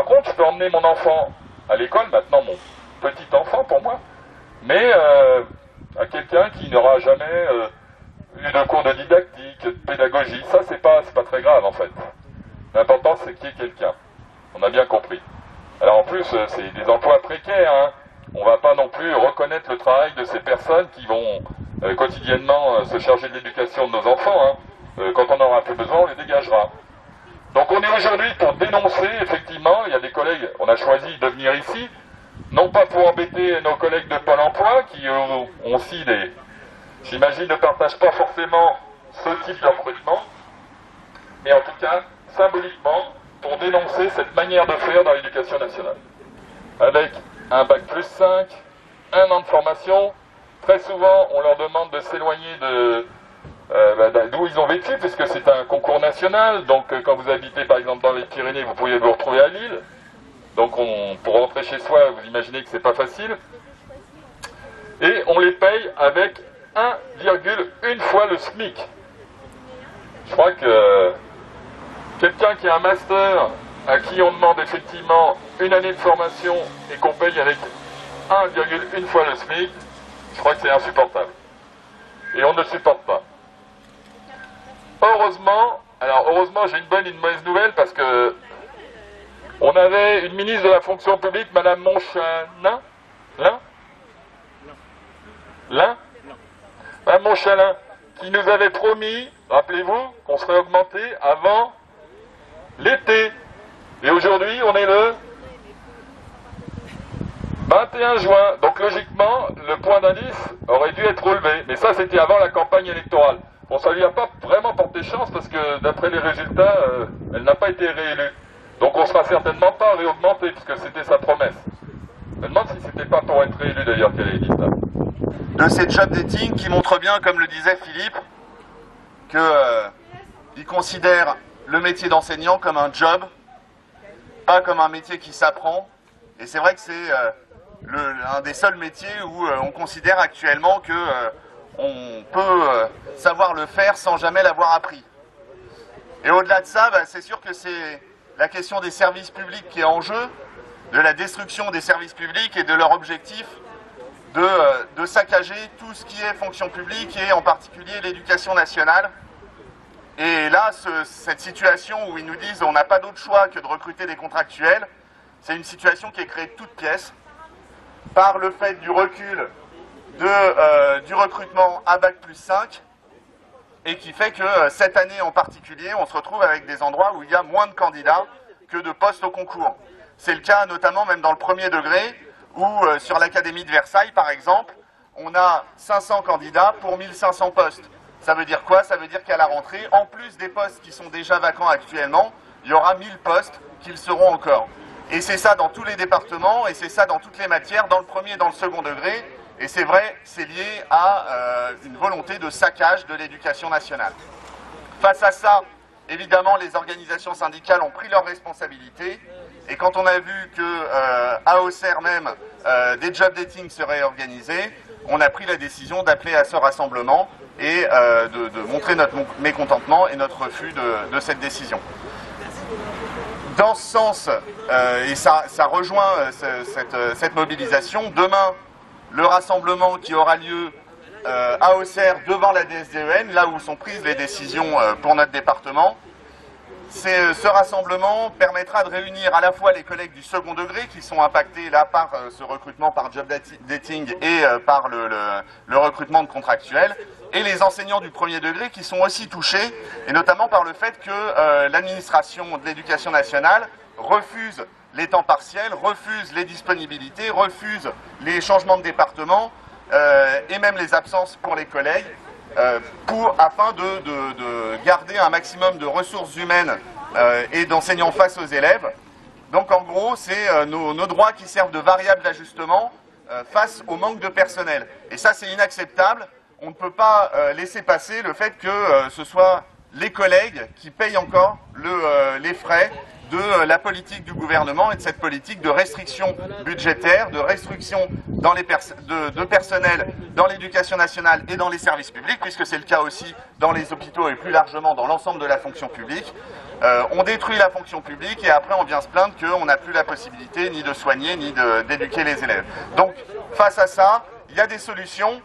Par contre, je peux emmener mon enfant à l'école, maintenant mon petit enfant pour moi, mais euh, à quelqu'un qui n'aura jamais euh, eu de cours de didactique, de pédagogie. Ça, c'est pas, pas très grave en fait. L'important, c'est qu'il y ait quelqu'un. On a bien compris. Alors en plus, euh, c'est des emplois précaires. Hein. On va pas non plus reconnaître le travail de ces personnes qui vont quotidiennement se charger de l'éducation de nos enfants. Hein. Quand on aura un peu besoin, on les dégagera. Donc on est aujourd'hui pour dénoncer, effectivement, il y a des collègues, on a choisi de venir ici, non pas pour embêter nos collègues de Pôle emploi, qui ont aussi des, j'imagine, ne partagent pas forcément ce type de recrutement, mais en tout cas, symboliquement, pour dénoncer cette manière de faire dans l'éducation nationale. Avec un bac plus 5, un an de formation, très souvent on leur demande de s'éloigner de, euh, bah, d'où ils ont vécu, puisque c'est un concours national. Donc, euh, quand vous habitez par exemple dans les Pyrénées, vous pourriez vous retrouver à Lille. Donc, on, pour rentrer chez soi, vous imaginez que c'est pas facile. Et on les paye avec 1,1 fois le SMIC. Je crois que quelqu'un qui a un master, à qui on demande effectivement une année de formation et qu'on paye avec 1,1 fois le SMIC, je crois que c'est insupportable. Et on ne supporte pas. Heureusement, alors heureusement j'ai une bonne et une mauvaise nouvelle parce que on avait une ministre de la fonction publique, Madame Monchalin, Lin Lin Madame Monchalin, qui nous avait promis, rappelez-vous, qu'on serait augmenté avant l'été. Et aujourd'hui, on est le 21 juin. Donc logiquement, le point d'indice aurait dû être relevé. Mais ça, c'était avant la campagne électorale. Bon, ça lui a pas vraiment porté chance parce que d'après les résultats, euh, elle n'a pas été réélue. Donc on sera certainement pas réaugmenté puisque c'était sa promesse. Je me demande si c'était pas pour être réélu d'ailleurs qu'elle ait dit ça. de ces job dating qui montrent bien, comme le disait Philippe, que euh, ils considèrent le métier d'enseignant comme un job, pas comme un métier qui s'apprend. Et c'est vrai que c'est euh, un des seuls métiers où euh, on considère actuellement que on peut euh, savoir le faire sans jamais l'avoir appris. Et au-delà de ça, bah, c'est sûr que c'est la question des services publics qui est en jeu, de la destruction des services publics et de leur objectif de, euh, saccager tout ce qui est fonction publique et en particulier l'éducation nationale. Et là, ce- cette situation où ils nous disent on n'a pas d'autre choix que de recruter des contractuels, c'est une situation qui est créée de toutes pièces par le fait du recul euh, du recrutement à Bac plus 5 et qui fait que euh, cette année en particulier, on se retrouve avec des endroits où il y a moins de candidats que de postes au concours. C'est le cas notamment même dans le premier degré, où euh, sur l'Académie de Versailles, par exemple, on a 500 candidats pour 1500 postes. Ça veut dire quoi? Ça veut dire qu'à la rentrée, en plus des postes qui sont déjà vacants actuellement, il y aura 1000 postes qui le seront encore. Et c'est ça dans tous les départements, et c'est ça dans toutes les matières, dans le premier et dans le second degré. Et c'est vrai, c'est lié à euh, une volonté de saccage de l'éducation nationale. Face à ça, évidemment, les organisations syndicales ont pris leurs responsabilités. Et quand on a vu que euh, à Auxerre même, euh, des job dating seraient organisés, on a pris la décision d'appeler à ce rassemblement et de, montrer notre mécontentement et notre refus de, cette décision. Dans ce sens, et ça, rejoint ce- cette, cette mobilisation, demain, le rassemblement qui aura lieu euh, à Auxerre devant la DSDEN, là où sont prises les décisions euh, pour notre département. Euh, ce rassemblement permettra de réunir à la fois les collègues du second degré qui sont impactés là par ce recrutement par job dati- dating et par le, recrutement de contractuels et les enseignants du premier degré qui sont aussi touchés et notamment par le fait que l'administration de l'éducation nationale refuse les temps partiels, refuse les disponibilités, refuse les changements de département euh, et même les absences pour les collègues euh, afin de, de- de garder un maximum de ressources humaines euh, et d'enseignants face aux élèves. Donc en gros, c'est nos, nos droits qui servent de variable d'ajustement face au manque de personnel. Et ça, c'est inacceptable. On ne peut pas laisser passer le fait que ce soit les collègues qui payent encore le, les frais de euh, la politique du gouvernement et de cette politique de restriction budgétaire, de restriction de personnel dans l'éducation nationale et dans les services publics, puisque c'est le cas aussi dans les hôpitaux et plus largement dans l'ensemble de la fonction publique. euh, on détruit la fonction publique et après on vient se plaindre qu'on n'a plus la possibilité ni de soigner ni d'éduquer les élèves. Donc face à ça, il y a des solutions.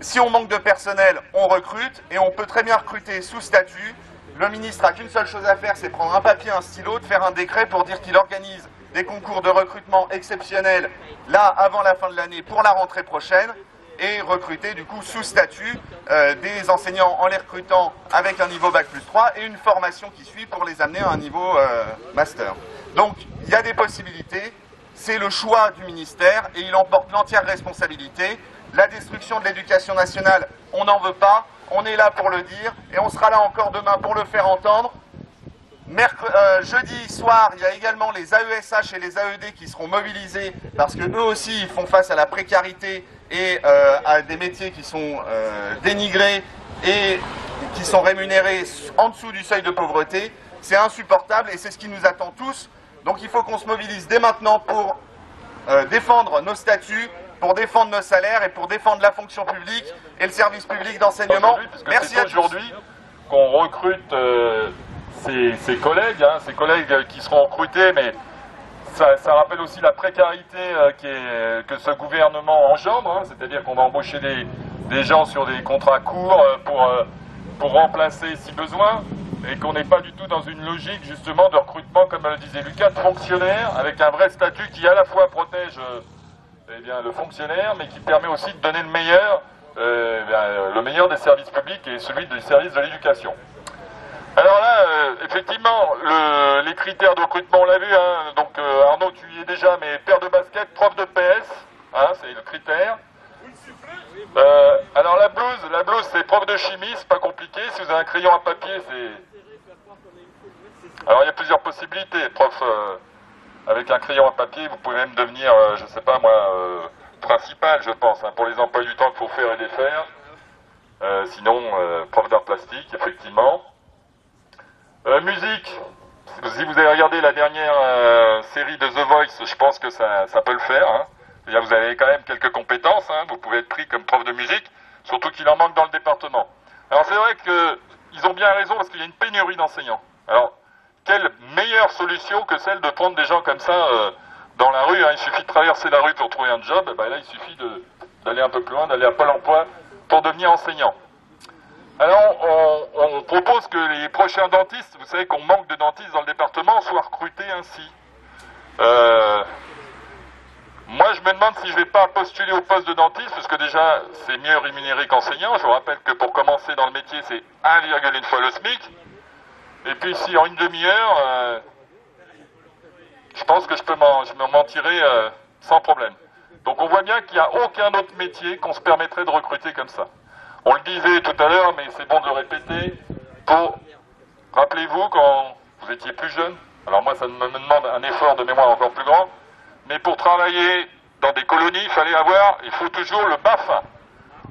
Si on manque de personnel, on recrute et on peut très bien recruter sous statut. Le ministre a qu'une seule chose à faire, c'est prendre un papier, un stylo, de faire un décret pour dire qu'il organise des concours de recrutement exceptionnels là avant la fin de l'année pour la rentrée prochaine et recruter du coup sous statut euh, des enseignants en les recrutant avec un niveau Bac plus 3 et une formation qui suit pour les amener à un niveau euh, master. Donc il y a des possibilités, c'est le choix du ministère et il emporte l'entière responsabilité. La destruction de l'éducation nationale, on n'en veut pas, on est là pour le dire et on sera là encore demain pour le faire entendre. Euh, jeudi soir, il y a également les AESH et les AED qui seront mobilisés parce que eux aussi ils font face à la précarité et euh, à des métiers qui sont euh, dénigrés et qui sont rémunérés en dessous du seuil de pauvreté. C'est insupportable et c'est ce qui nous attend tous. Donc il faut qu'on se mobilise dès maintenant pour défendre nos statuts, pour défendre nos salaires et pour défendre la fonction publique et le service public d'enseignement. Merci à aujourd'hui qu'on recrute ses, collègues, hein, ses collègues qui seront recrutés, mais ça, rappelle aussi la précarité euh, que ce gouvernement engendre, hein, c'est-à-dire qu'on va embaucher des, gens sur des contrats courts euh, pour, euh, pour remplacer si besoin, et qu'on n'est pas du tout dans une logique justement de recrutement, comme le disait Lucas, de fonctionnaires, avec un vrai statut qui à la fois protège eh bien, le fonctionnaire, mais qui permet aussi de donner le meilleur, eh le meilleur des services publics et celui des services de l'éducation. Alors là, euh, effectivement, les critères de recrutement, on l'a vu, hein, donc euh, Arnaud, tu y es déjà, mais paire de basket, prof de PS, hein, c'est le critère. Euh, alors la blouse, la blouse c'est prof de chimie, c'est pas compliqué, si vous avez un crayon à papier, c'est... Alors il y a plusieurs possibilités, prof, avec un crayon à papier, vous pouvez même devenir, je sais pas moi, principal, je pense, hein, pour les emplois du temps qu'il faut faire et défaire. sinon, prof d'art plastique, effectivement. Euh, musique, si vous avez regardé la dernière euh, série de The Voice, je pense que ça, peut le faire. Hein. Vous avez quand même quelques compétences, hein. vous pouvez être pris comme prof de musique, surtout qu'il en manque dans le département. Alors c'est vrai qu'ils ont bien raison parce qu'il y a une pénurie d'enseignants. Alors, quelle meilleure solution que celle de prendre des gens comme ça euh, dans la rue hein? Il suffit de traverser la rue pour trouver un job, et ben là il suffit d'aller un peu plus loin, d'aller à Pôle emploi pour devenir enseignant. Alors, on, propose que les prochains dentistes, vous savez qu'on manque de dentistes dans le département, soient recrutés ainsi. Euh, moi, je me demande si je ne vais pas postuler au poste de dentiste, parce que déjà, c'est mieux rémunéré qu'enseignant. Je vous rappelle que pour commencer dans le métier, c'est 1,1 fois le SMIC. Et puis, si en une demi-heure, euh, je pense que je peux m'en tirer euh, sans problème. Donc, on voit bien qu'il n'y a aucun autre métier qu'on se permettrait de recruter comme ça. On le disait tout à l'heure, mais c'est bon de le répéter, pour, rappelez-vous, quand vous étiez plus jeune, alors moi ça me demande un effort de mémoire encore plus grand, mais pour travailler dans des colonies, il fallait avoir, il faut toujours le BAFA.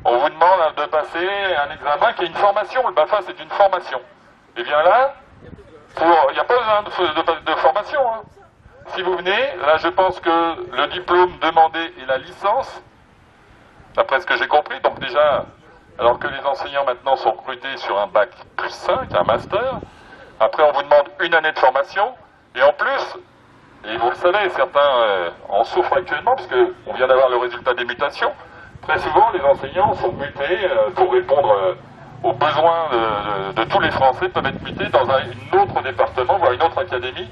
On vous demande de passer un examen qui est une formation. Le BAFA, c'est une formation. Et bien là, il n'y a pas besoin de, formation. Hein. Si vous venez, là, je pense que le diplôme demandé est la licence, d'après ce que j'ai compris. Donc déjà, alors que les enseignants maintenant sont recrutés sur un bac plus 5, un master. Après, on vous demande une année de formation. Et en plus, et vous le savez, certains euh, en souffrent actuellement, puisqu'on vient d'avoir le résultat des mutations. Très souvent, les enseignants sont mutés euh, pour répondre euh, aux besoins de, tous les Français, peuvent être mutés dans un autre département, voire une autre académie,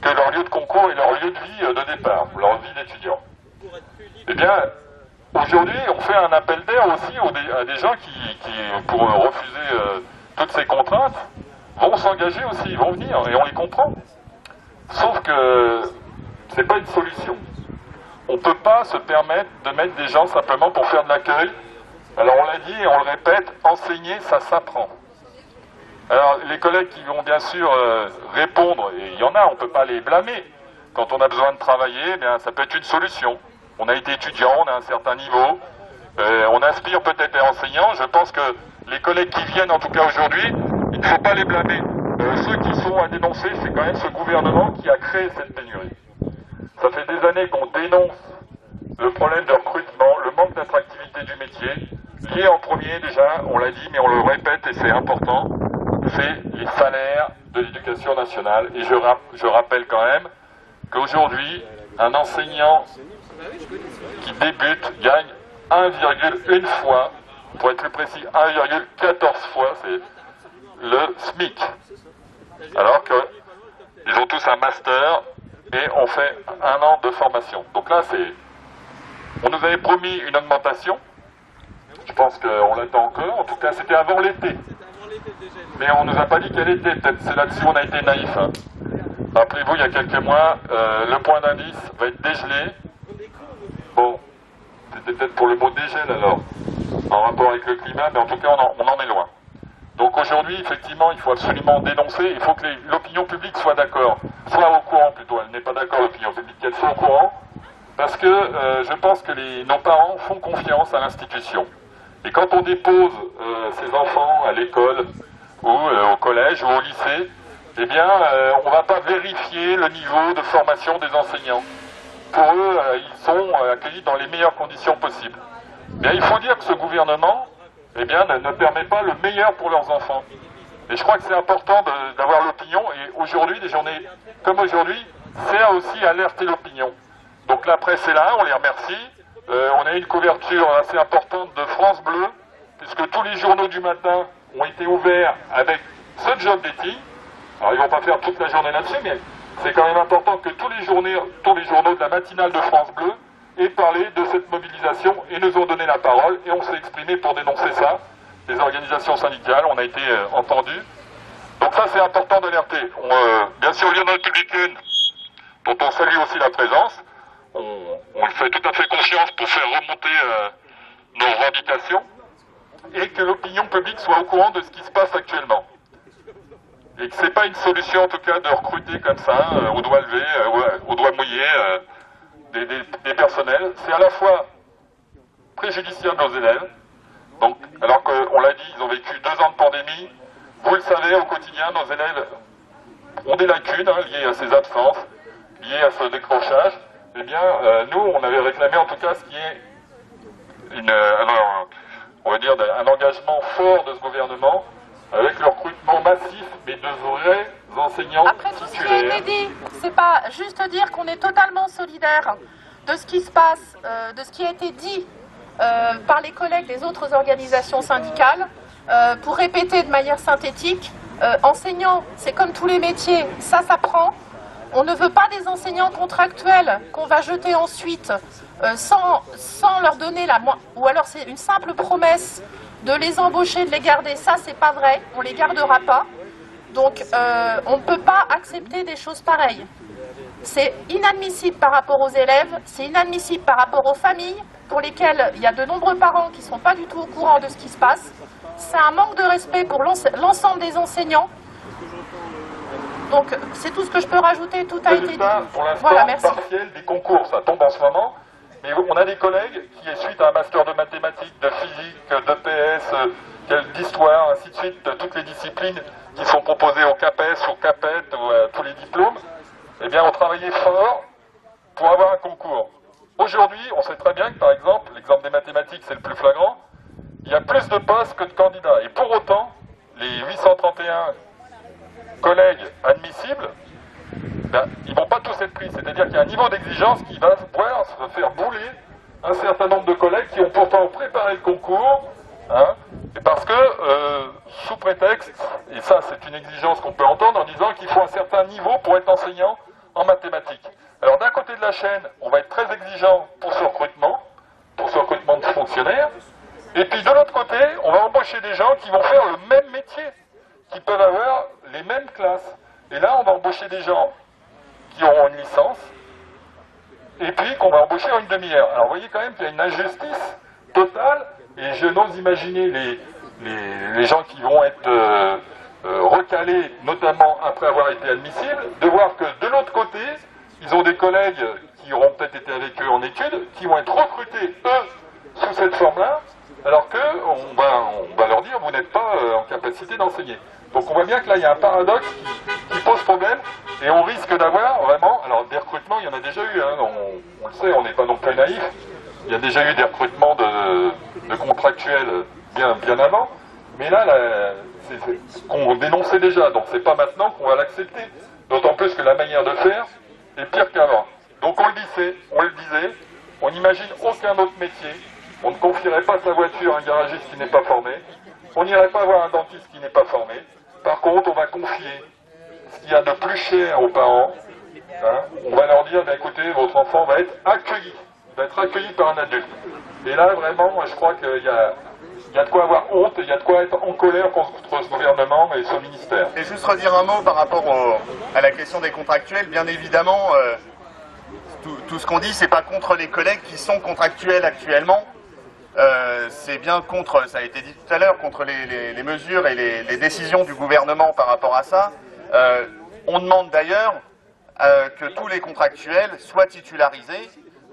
que leur lieu de concours et leur lieu de vie de départ, leur vie d'étudiant. Eh bien, Aujourd'hui, on fait un appel d'air aussi à des gens qui, pour refuser euh, toutes ces contraintes, vont s'engager aussi, vont venir, et on les comprend. Sauf que c'est pas une solution. On ne peut pas se permettre de mettre des gens simplement pour faire de l'accueil. Alors on l'a dit et on le répète, enseigner, ça s'apprend. Alors les collègues qui vont bien sûr euh, répondre, et il y en a, on ne peut pas les blâmer. Quand on a besoin de travailler, eh bien, ça peut être une solution. On a été étudiant, on a un certain niveau, euh, on aspire peut-être à enseignant. Je pense que les collègues qui viennent, en tout cas aujourd'hui, il ne faut pas les blâmer. Euh, ceux qui sont à dénoncer, c'est quand même ce gouvernement qui a créé cette pénurie. Ça fait des années qu'on dénonce le problème de recrutement, le manque d'attractivité du métier, lié en premier déjà, on l'a dit, mais on le répète et c'est important, c'est les salaires de l'éducation nationale. Et je, je rappelle quand même qu'aujourd'hui, un enseignant qui débute gagne 1,1 fois, pour être plus précis, 1,14 fois, c'est le SMIC. Alors qu'ils ont tous un master et on fait un an de formation. Donc là, c'est... On nous avait promis une augmentation. Je pense qu'on l'attend encore. En tout cas, c'était avant l'été. Mais on nous a pas dit qu'elle était. Peut-être c'est là-dessus on a été naïf. Hein. Rappelez-vous, il y a quelques mois, euh, le point d'indice va être dégelé. Bon, c'était peut-être pour le mot dégel alors, en rapport avec le climat, mais en tout cas, on en, est loin. Donc aujourd'hui, effectivement, il faut absolument dénoncer, il faut que l'opinion publique soit d'accord, soit au courant plutôt, elle n'est pas d'accord l'opinion publique, qu'elle soit au courant, parce que euh, je pense que nos parents font confiance à l'institution. Et quand on dépose euh, ses enfants à l'école, ou au collège, ou au lycée, eh bien, euh, on ne va pas vérifier le niveau de formation des enseignants. Pour eux, euh, ils sont euh, accueillis dans les meilleures conditions possibles. Mais il faut dire que ce gouvernement eh bien, ne, permet pas le meilleur pour leurs enfants. Et je crois que c'est important d'avoir l'opinion, et aujourd'hui, des journées comme aujourd'hui, c'est aussi alerter l'opinion. Donc la presse est là, on les remercie. On a une couverture assez importante de France Bleu, puisque tous les journaux du matin ont été ouverts avec ce job d'éthique. Alors ils vont pas faire toute la journée là-dessus, mais c'est quand même important que tous les, journées, tous les journaux de la matinale de France Bleu aient parlé de cette mobilisation et nous ont donné la parole et on s'est exprimé pour dénoncer ça. Les organisations syndicales, on a été euh, entendus. Donc ça c'est important d'alerter. Euh, bien sûr l'Union républicaine, dont on salue aussi la présence, on, fait tout à fait confiance pour faire remonter euh, nos revendications et que l'opinion publique soit au courant de ce qui se passe actuellement et que c'est pas une solution en tout cas de recruter comme ça, euh, au doigt levé, euh, au doigt mouillé, euh, des, personnels. C'est à la fois préjudiciable aux élèves, donc, alors qu'on l'a dit, ils ont vécu deux ans de pandémie, vous le savez, au quotidien, nos élèves ont des lacunes hein, liées à ces absences, liées à ce décrochage. Eh bien, nous, on avait réclamé en tout cas ce qui est une, on va dire un engagement fort de ce gouvernement, avec le recrutement massif, mais de vrais enseignants Après tout ce qui a été dit, c'est pas juste dire qu'on est totalement solidaire de ce qui se passe, euh, de ce qui a été dit euh, par les collègues des autres organisations syndicales, euh, pour répéter de manière synthétique, enseignants, c'est comme tous les métiers, ça s'apprend. On ne veut pas des enseignants contractuels qu'on va jeter ensuite sans, sans leur donner la... Ou alors c'est une simple promesse de les embaucher, de les garder, ça c'est pas vrai, on les gardera pas. Donc euh, on ne peut pas accepter des choses pareilles. C'est inadmissible par rapport aux élèves, c'est inadmissible par rapport aux familles pour lesquelles il y a de nombreux parents qui ne sont pas du tout au courant de ce qui se passe. C'est un manque de respect pour l'ensemble des enseignants. Donc c'est tout ce que je peux rajouter, tout a été dit. Pour l'instant, voilà, partiel des concours, ça tombe en ce moment. Mais on a des collègues qui, suite à un master de mathématiques, de physique, de PS, d'histoire, ainsi de suite, de toutes les disciplines qui sont proposées au CAPES, au CAPET, ou à tous les diplômes, eh bien, ont travaillé fort pour avoir un concours. Aujourd'hui, on sait très bien que, par exemple, l'exemple des mathématiques, c'est le plus flagrant, il y a plus de postes que de candidats. Et pour autant, les 831 collègues admissibles ben, ils vont pas tous être pris. C'est-à-dire qu'il y a un niveau d'exigence qui va pouvoir se faire bouler un certain nombre de collègues qui ont pourtant préparé le concours, hein, et parce que, euh, sous prétexte, et ça c'est une exigence qu'on peut entendre en disant qu'il faut un certain niveau pour être enseignant en mathématiques. Alors d'un côté de la chaîne, on va être très exigeant pour ce recrutement, pour ce recrutement de fonctionnaires, et puis de l'autre côté, on va embaucher des gens qui vont faire le même métier, qui peuvent avoir les mêmes classes. Et là, on va embaucher des gens qui auront une licence, et puis qu'on va embaucher en une demi-heure. Alors vous voyez quand même qu'il y a une injustice totale, et je n'ose imaginer les, les, gens qui vont être euh, euh, recalés, notamment après avoir été admissibles, de voir que de l'autre côté, ils ont des collègues qui auront peut-être été avec eux en études, qui vont être recrutés, eux, sous cette forme-là, alors qu'on va, on va leur dire, vous n'êtes pas euh, en capacité d'enseigner. Donc on voit bien que là, il y a un paradoxe qui, pose problème, et on risque d'avoir vraiment, alors des recrutements, il y en a déjà eu, hein, on, le sait, on n'est pas non plus naïf, il y a déjà eu des recrutements de, contractuels bien, avant, Mais là, là c'est ce qu'on dénonçait déjà, donc c'est pas maintenant qu'on va l'accepter. D'autant plus que la manière de faire est pire qu'avant. Donc on le disait, on le disait, on n'imagine aucun autre métier. On ne confierait pas sa voiture à un garagiste qui n'est pas formé. On n'irait pas voir un dentiste qui n'est pas formé. Par contre, on va confier ce qu'il y a de plus cher aux parents. Hein. On va leur dire, ben, écoutez, votre enfant va être accueilli, va être accueilli par un adulte. Et là, vraiment, je crois qu'il y a, il y a de quoi avoir honte, il y a de quoi être en colère contre ce gouvernement et ce ministère. Et juste redire un mot par rapport à la question des contractuels. Bien évidemment, euh, tout, ce qu'on dit, c'est pas contre les collègues qui sont contractuels actuellement. Euh, c'est bien contre, ça a été dit tout à l'heure, contre les, mesures et les, décisions du gouvernement par rapport à ça. Euh, on demande d'ailleurs que tous les contractuels soient titularisés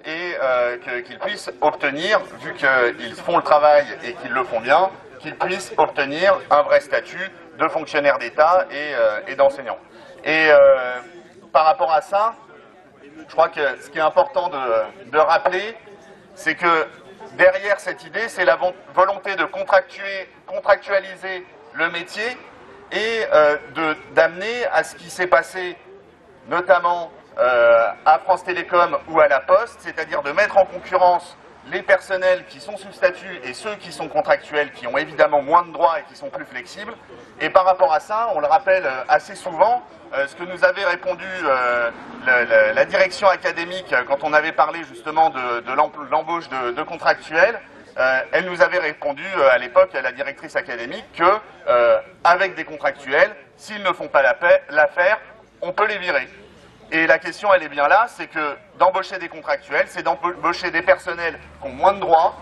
et euh, qu'ils puissent obtenir, vu qu'ils font le travail et qu'ils le font bien, qu'ils puissent obtenir un vrai statut de fonctionnaire d'État et, euh, d'enseignant. Et euh, par rapport à ça, je crois que ce qui est important de, rappeler, c'est que derrière cette idée, c'est la volonté de contractualiser le métier et d'amener à ce qui s'est passé notamment euh, à France Télécom ou à la Poste, c'est-à-dire de mettre en concurrence les personnels qui sont sous statut et ceux qui sont contractuels, qui ont évidemment moins de droits et qui sont plus flexibles. Et par rapport à ça, on le rappelle euh, assez souvent, euh, ce que nous avait répondu la, direction académique quand on avait parlé justement de, l'embauche de, contractuels, elle nous avait répondu à l'époque, à la directrice académique, que avec des contractuels, s'ils ne font pas l'affaire, on peut les virer. Et la question, elle est bien là, c'est que d'embaucher des contractuels, c'est d'embaucher des personnels qui ont moins de droits,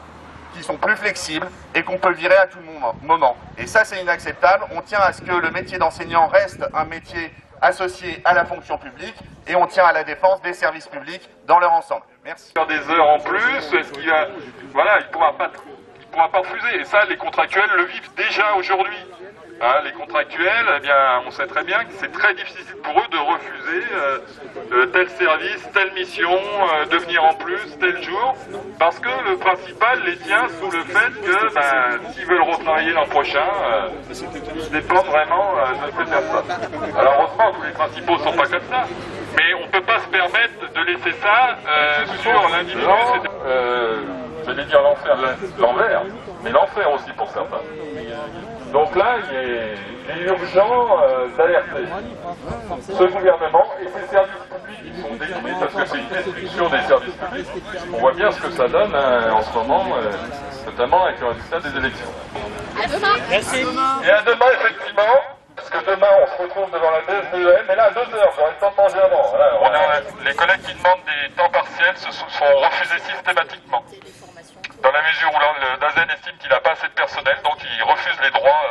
qui sont plus flexibles et qu'on peut virer à tout moment. Et ça, c'est inacceptable. On tient à ce que le métier d'enseignant reste un métier associé à la fonction publique et on tient à la défense des services publics dans leur ensemble. Merci. Des. Voilà, il ne pourra pourra pas refuser. Et ça, les contractuels le vivent déjà aujourd'hui. Hein, les contractuels, eh bien, on sait très bien que c'est très difficile pour eux de refuser euh, euh, tel service, telle mission, euh, de venir en plus, tel jour, parce que le principal les tient sous le fait que ben, s'ils veulent retravailler l'an prochain, ils dépendent vraiment de cette personne. Alors heureusement, tous les principaux sont pas comme ça, mais on ne peut pas se permettre de laisser ça sur l'individu. J'allais dire l'enfer, l'envers, mais l'enfer aussi pour certains. Donc là, il est, urgent euh, d'alerter ce gouvernement et ses services publics qui sont détruits parce que c'est une destruction des services publics. On voit bien ce que ça donne hein, en ce moment, euh, notamment avec le résultat des élections. À demain. Merci. Et à demain, effectivement. Parce que demain, on se retrouve devant la DSDEM, mais là, à 2 heures, j'aurai le temps de manger avant. les collègues qui demandent des temps partiels se sont refusés systématiquement dans la mesure où DAZEN estime qu'il n'a pas assez de personnel, donc il refuse les droits. Euh,